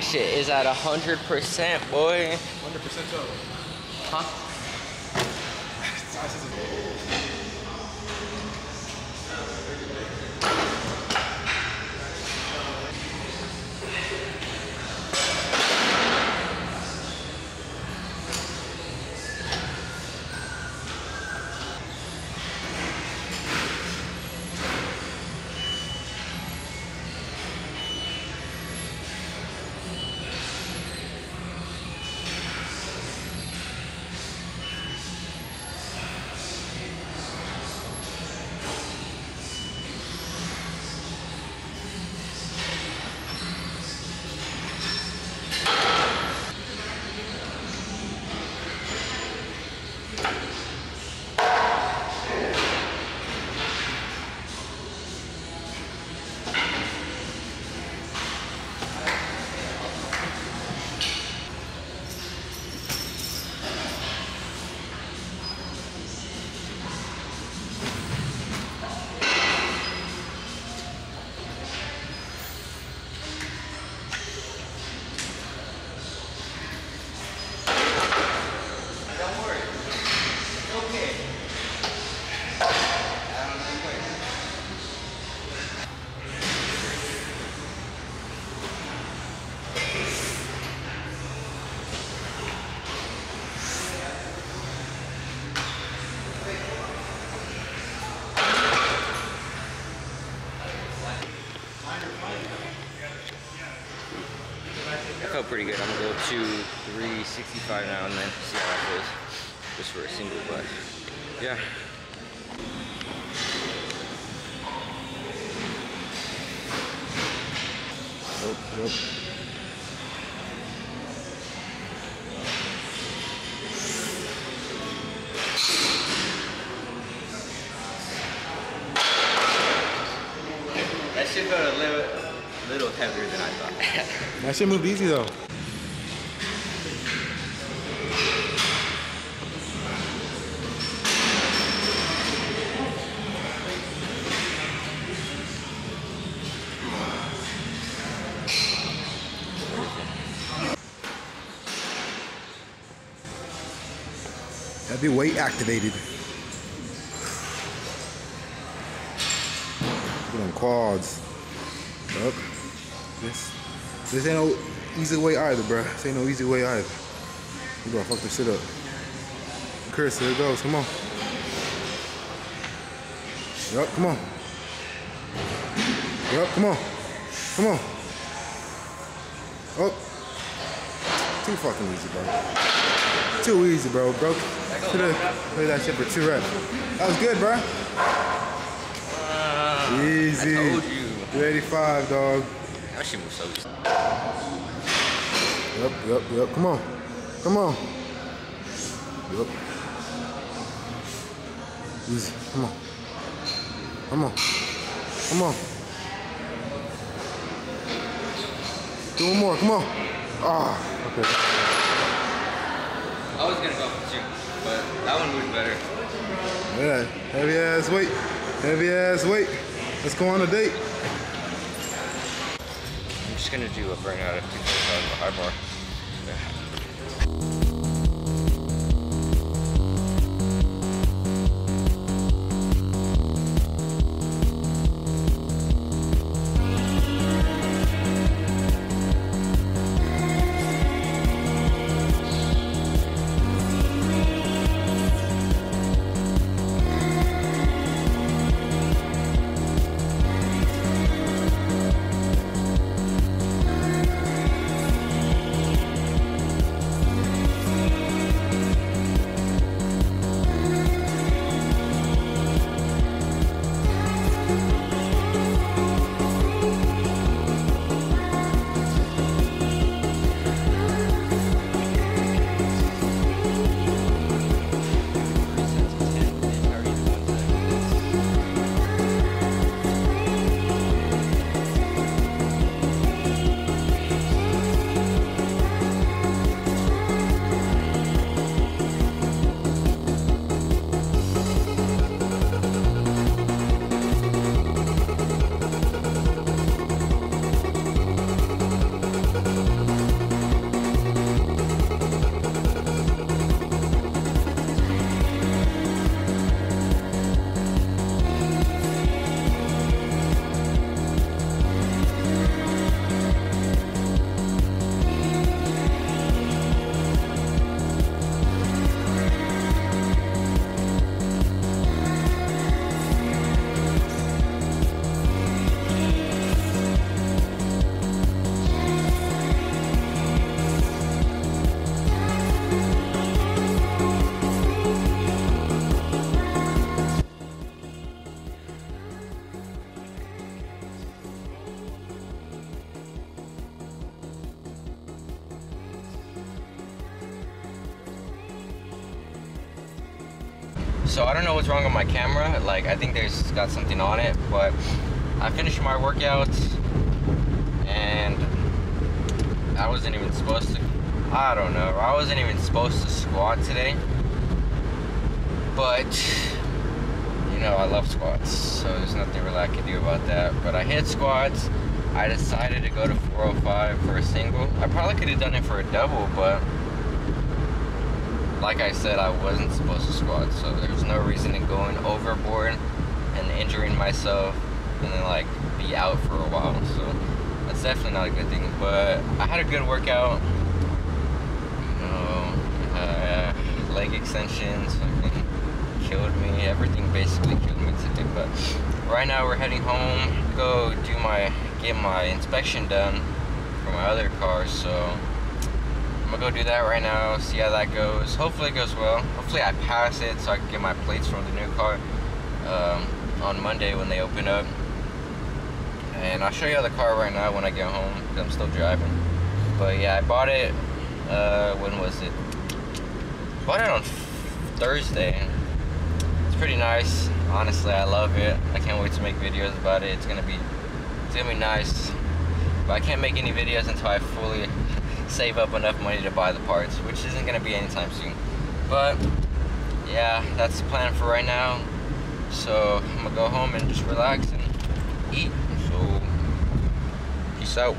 My shit is at 100%, boy. 100% total. Huh? I felt pretty good. I'm gonna go to 365 now and then see how that feels. Just for a single, but yeah. Nope, nope. That shit felt a little, little heavier than I thought. That shit moved easy though. That'd weight activated. Look at them quads. Yup. This this ain't no easy way either, bruh. This ain't no easy way either. You gonna fuck this shit up. Chris, here it goes. Come on. Yup, come on. Yup, come on. Come on. Oh. Too fucking easy, bro. Too easy, bro. Bro, could've played that shit for two reps. That was good, bro. Uh, easy. I told you. 285, dog. That shit was so easy. Yep, yep, yep. Come on. Come on. Yep. Easy. Come on. Come on. Come on. Do one more. Come on. Ah, okay. I was gonna go for two, but that one moved better. Yeah, heavy ass weight. Heavy ass weight. Let's go on a date. Just gonna do a burnout of 245 high bar. So I don't know what's wrong with my camera. Like I think there's got something on it, but I finished my workout and I wasn't even supposed to. I don't know. I wasn't even supposed to squat today, but you know I love squats, so there's nothing really I can do about that. But I hit squats. I decided to go to 405 for a single. I probably could have done it for a double, but like I said, I wasn't supposed to squat, so there's no reason in going overboard and injuring myself and then like be out for a while. So that's definitely not a good thing. But I had a good workout. You know, uh, leg extensions killed me. Everything basically killed me today. But right now we're heading home go do my get my inspection done for my other car. So. I'm gonna go do that right now, see how that goes. Hopefully it goes well. Hopefully I pass it so I can get my plates from the new car um, on Monday when they open up. And I'll show you the car right now when I get home because I'm still driving. But yeah, I bought it, uh, when was it? Bought it on Thursday. It's pretty nice. Honestly, I love it. I can't wait to make videos about it. It's gonna be, it's gonna be nice. But I can't make any videos until I fully save up enough money to buy the parts, which isn't gonna be anytime soon. But yeah, that's the plan for right now. So I'm gonna go home and just relax and eat. So peace out.